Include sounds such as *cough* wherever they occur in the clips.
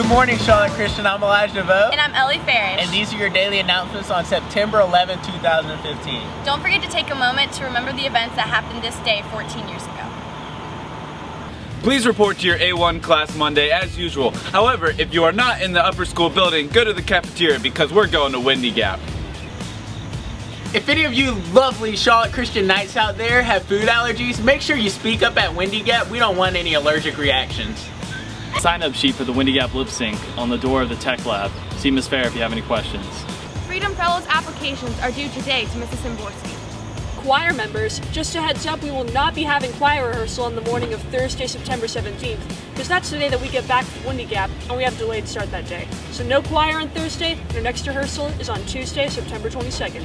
Good morning, Charlotte Christian. I'm Elijah DeVoe. And I'm Ellie Farish. And these are your daily announcements on September 11, 2015. Don't forget to take a moment to remember the events that happened this day 14 years ago. Please report to your A1 class Monday as usual. However, if you are not in the upper school building, go to the cafeteria because we're going to Windy Gap. If any of you lovely Charlotte Christian Knights out there have food allergies, make sure you speak up at Windy Gap. We don't want any allergic reactions. Sign up sheet for the Windy Gap lip sync on the door of the tech lab. See Miss Fair if you have any questions. Freedom Fellows applications are due today to Mrs. Simborski. choir members, just a heads up, we will not be having choir rehearsal on the morning of Thursday, September 17th, because that's the day that we get back from Windy Gap, and we have delayed start that day. So no choir on Thursday, and our next rehearsal is on Tuesday, September 22nd.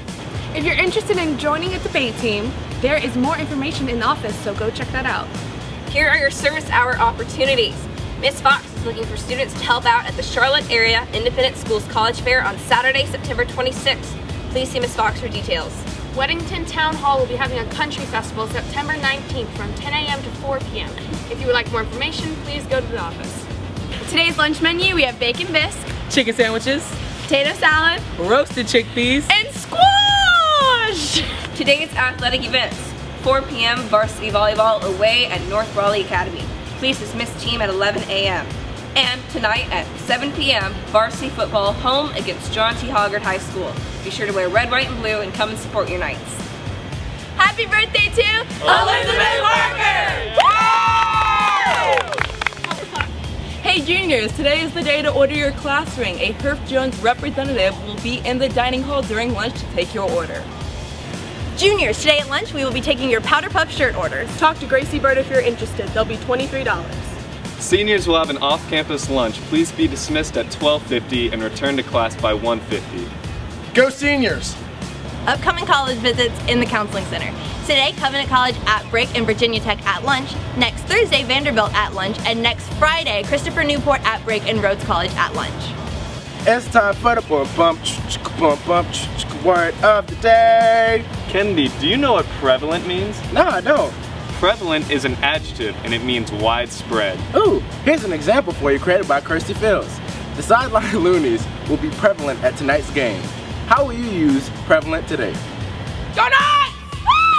If you're interested in joining a debate team, there is more information in the office, so go check that out. Here are your service hour opportunities. Miss Fox is looking for students to help out at the Charlotte Area Independent Schools College Fair on Saturday, September 26th. Please see Miss Fox for details. Weddington Town Hall will be having a country festival September 19th from 10 a.m. to 4 p.m. If you would like more information, please go to the office. Today's lunch menu, we have bacon bisque, chicken sandwiches, potato salad, roasted chickpeas, and squash! Today's athletic events 4 p.m. varsity volleyball away at North Raleigh Academy. Please dismiss team at 11 a.m. And tonight at 7 p.m. varsity football home against John T. Hoggard High School. Be sure to wear red, white, and blue and come and support your Knights. Happy birthday to Elizabeth Parker! Hey juniors, today is the day to order your class ring. A Herff Jones representative will be in the dining hall during lunch to take your order. Juniors, today at lunch we will be taking your powder puff shirt orders. Talk to Gracie Bird if you're interested. They'll be $23. Seniors will have an off-campus lunch. Please be dismissed at 12.50 and return to class by 1.50. Go seniors! Upcoming college visits in the Counseling Center. Today, Covenant College at break and Virginia Tech at lunch. Next Thursday, Vanderbilt at lunch. And next Friday, Christopher Newport at break and Rhodes College at lunch. It's time for the bump bump ch- ch- bump bump ch- ch- word of the day. Kennedy, do you know what prevalent means? No, I don't. Prevalent is an adjective and it means widespread. Ooh, here's an example for you created by Kirsty Fields. The sideline *laughs* loonies will be prevalent at tonight's game. How will you use prevalent today? Go Knights!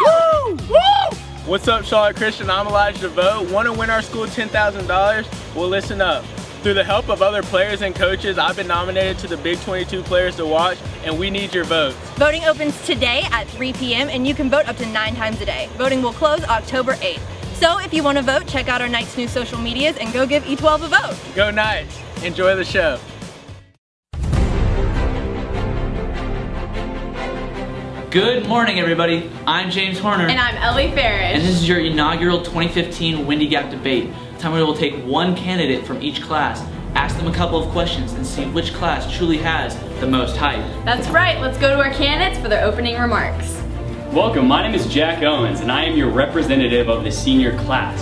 Woo! Woo! What's up, Charlotte Christian? I'm Elijah DeVoe. Want to win our school $10,000? Well, listen up. Through the help of other players and coaches, I've been nominated to the Big 22 Players to Watch, and we need your votes. Voting opens today at 3 p.m. and you can vote up to nine times a day. Voting will close October 8th. So if you want to vote, check out our Knights Knews social medias and go give E12 a vote. Go Knights! Enjoy the show. Good morning, everybody. I'm James Horner. And I'm Ellie Farish. And this is your inaugural 2015 Windy Gap debate. Time we will take one candidate from each class, ask them a couple of questions, and see which class truly has the most hype. That's right. Let's go to our candidates for their opening remarks. Welcome, my name is Jack Owens, and I am your representative of the senior class.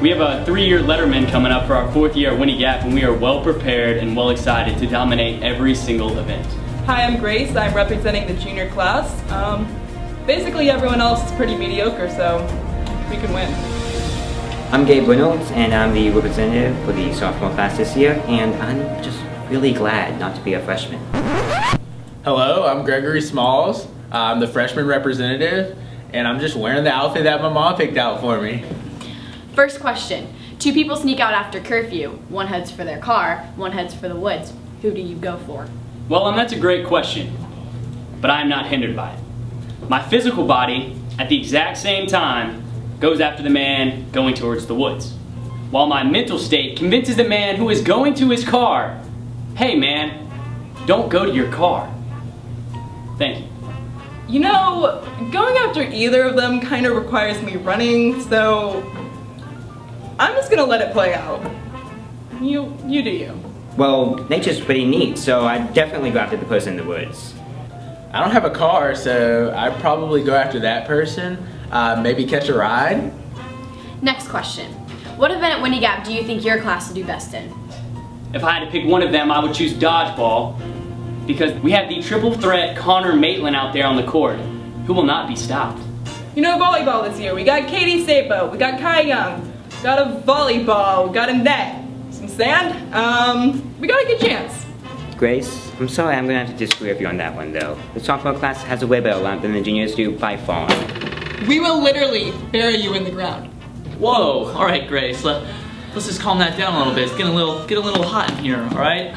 We have a three-year letterman coming up for our fourth year at Windy Gap, and we are well prepared and well excited to dominate every single event. Hi, I'm Grace. I'm representing the junior class. Um, basically, everyone else is pretty mediocre, so we can win. I'm Gabe Reynolds, and I'm the representative for the sophomore class this year, and I'm just really glad not to be a freshman. Hello, I'm Gregory Smalls. I'm the freshman representative, and I'm just wearing the outfit that my mom picked out for me. First question. Two people sneak out after curfew. One heads for their car, one heads for the woods. Who do you go for? Well, um, that's a great question, but I am not hindered by it. My physical body, at the exact same time, goes after the man going towards the woods. While my mental state convinces the man who is going to his car, hey man, don't go to your car. Thank you. You know, going after either of them kind of requires me running, so I'm just gonna let it play out. You, you do you. Well, nature's pretty neat, so I'd definitely go after the person in the woods. I don't have a car, so I'd probably go after that person. Uh, maybe catch a ride. Next question. What event at Windy Gap do you think your class will do best in? If I had to pick one of them, I would choose dodgeball because we have the triple threat Connor Maitland out there on the court who will not be stopped. You know, volleyball this year. We got Katie Sapo, we got Kai Young, got a volleyball, we got a net, some sand. Um, we got a good chance. Grace, I'm sorry, I'm gonna have to disagree with you on that one though. The sophomore class has a way better lineup than the juniors do by far. We will literally bury you in the ground. Whoa, all right, Grace. Let, let's just calm that down a little bit. It's getting a little, get a little hot in here, all right?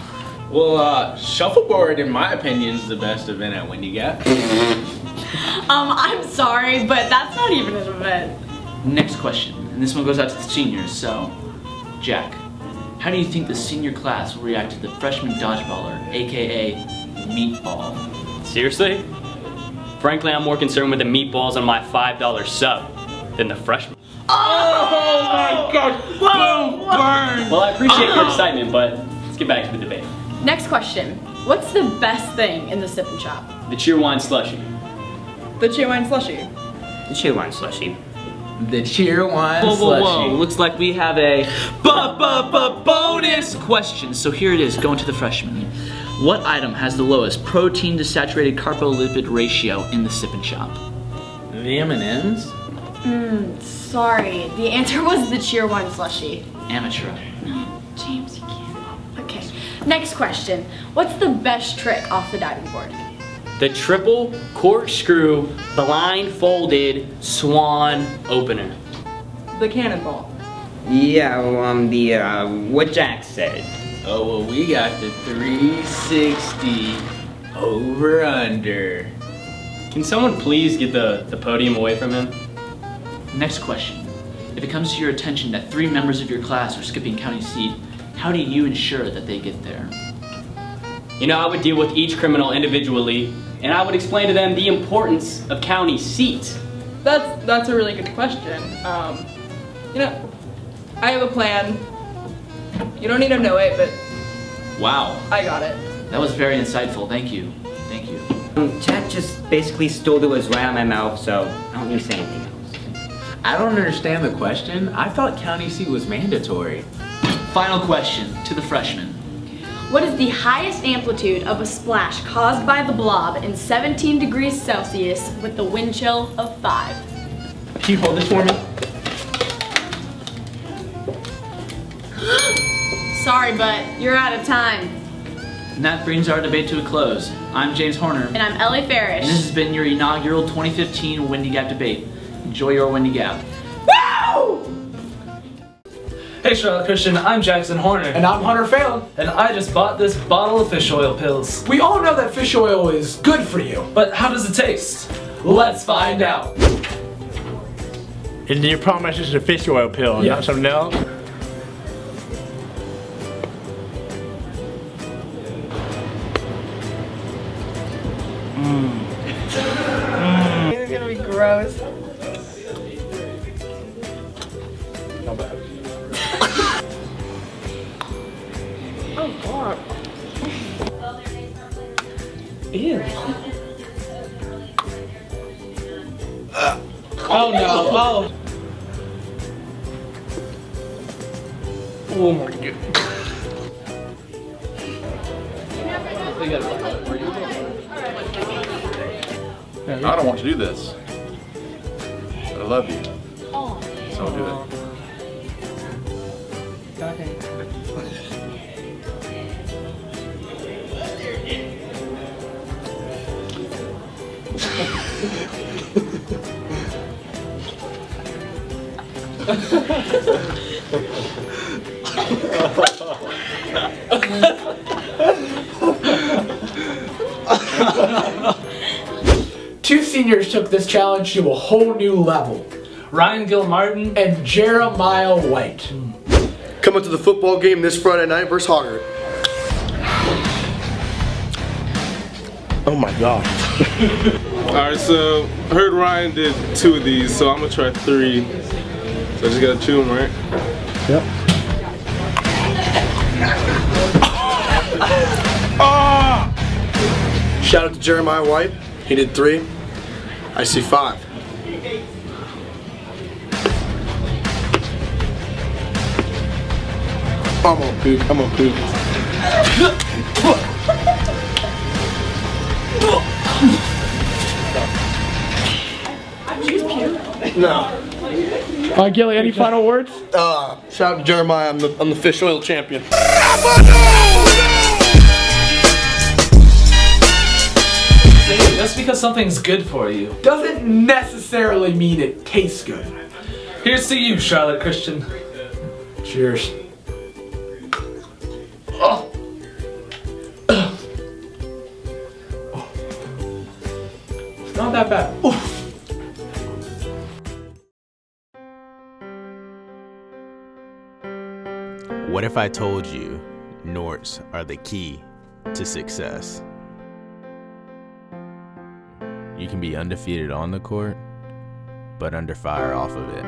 Well, uh, shuffleboard, in my opinion, is the best event at Windy Gap. *laughs* Um, I'm sorry, but that's not even an event. Next question, and this one goes out to the seniors. So, Jack, how do you think the senior class will react to the freshman dodgeballer, aka Meatball? Seriously? Frankly, I'm more concerned with the meatballs on my $5 sub than the freshman. Oh my God! Boom! Burn! Well, I appreciate your excitement, but let's get back to the debate. Next question. What's the best thing in the sip and shop? The cheerwine slushy. The cheerwine slushy. The cheerwine slushy. The cheerwine Whoa, whoa, whoa. slushy. Looks like we have a bu- bu- bu- bonus question. So here it is, going to the freshmen. What item has the lowest protein to saturated carbolipid ratio in the sip and shop? The M&M's? Hmm, sorry. The answer was the cheerwine slushy. Amateur. James, you can't. Okay. Next question. What's the best trick off the diving board? The triple corkscrew blindfolded swan opener. The cannonball. Yeah, well, um, the, uh, what Jack said. Oh, well, we got the 360 over under. Can someone please get the, the podium away from him? Next question. If it comes to your attention that three members of your class are skipping county seat, how do you ensure that they get there? You know, I would deal with each criminal individually, and I would explain to them the importance of county seat. That's that's a really good question. Um, you know, I have a plan. You don't need to know it, but Wow. I got it. That was very insightful. Thank you. Thank you. Um, Jack just basically stole the words right out of my mouth, so I don't need to say anything else. I don't understand the question. I thought county seat was mandatory. Final question to the freshman. What is the highest amplitude of a splash caused by the blob in 17 degrees Celsius with the wind chill of 5? Can you hold this for me? Sorry, but you're out of time. And that brings our debate to a close. I'm James Horner. And I'm Ellie Farish. And this has been your inaugural 2015 Windy Gap debate. Enjoy your Windy Gap. Woo! Hey Charlotte Christian, I'm Jackson Horner. And I'm Hunter Phelan. And I just bought this bottle of fish oil pills. We all know that fish oil is good for you. But how does it taste? Let's find out. And you promise it's a fish oil pill, Yeah. not something else? Mm. It's gonna be gross. oh god. Ew. Oh no, oh. Oh my god. I don't want to do this. But I love you. So I'll do it. Two *laughs* *laughs* seniors took this challenge to a whole new level. Ryan Gilmartin, and Jeremiah White. Coming to the football game this Friday night versus Hoggard. Oh my god. *laughs* Alright, so I heard Ryan did two of these, so I'm gonna try three. So I just gotta chew them, right? Yep. *laughs* Ah! Shout out to Jeremiah White. He did three. I see five. I'm gonna puke. I'm gonna puke. No. All right, Gilly, any final words? Uh, shout out to Jeremiah. I'm the, I'm the fish oil champion. Just because something's good for you. Doesn't necessarily mean it tastes good. Here's to you, Charlotte Christian. Cheers. Oh. It's not that bad. Oof. What if I told you Norts are the key to success? You can be undefeated on the court, but under fire off of it.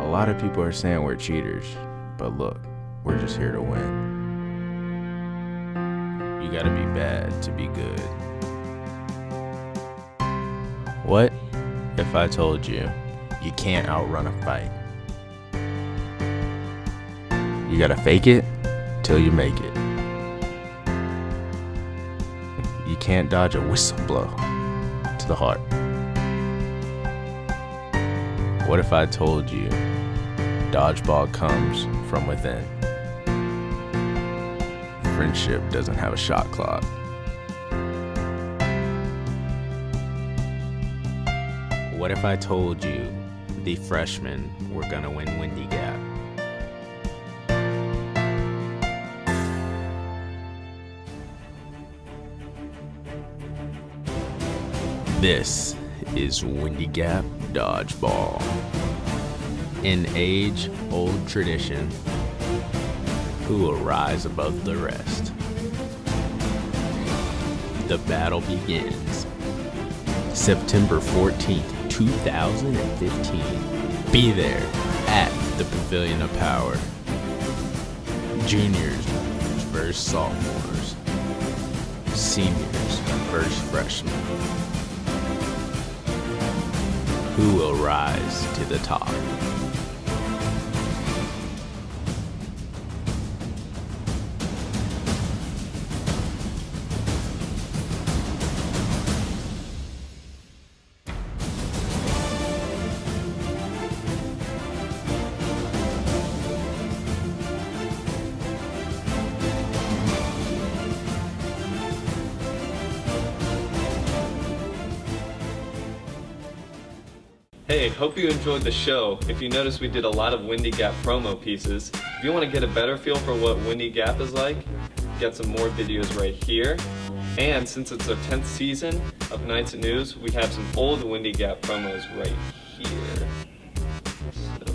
A lot of people are saying we're cheaters, but look, we're just here to win. You gotta be bad to be good. What if I told you you can't outrun a fight? You gotta fake it till you make it. Can't dodge a whistle blow to the heart. What if I told you dodgeball comes from within? Friendship doesn't have a shot clock. What if I told you the freshmen were gonna win Windy Gap? This is Windy Gap Dodgeball. An age old tradition. Who will rise above the rest? The battle begins September 14th, 2015. Be there at the Pavilion of Power. Juniors versus sophomores. Seniors versus freshmen. Who will rise to the top? Hey, hope you enjoyed the show. If you notice, we did a lot of Windy Gap promo pieces. If you want to get a better feel for what Windy Gap is like, get some more videos right here. And since it's our 10th season of Nights at News, we have some old Windy Gap promos right here. So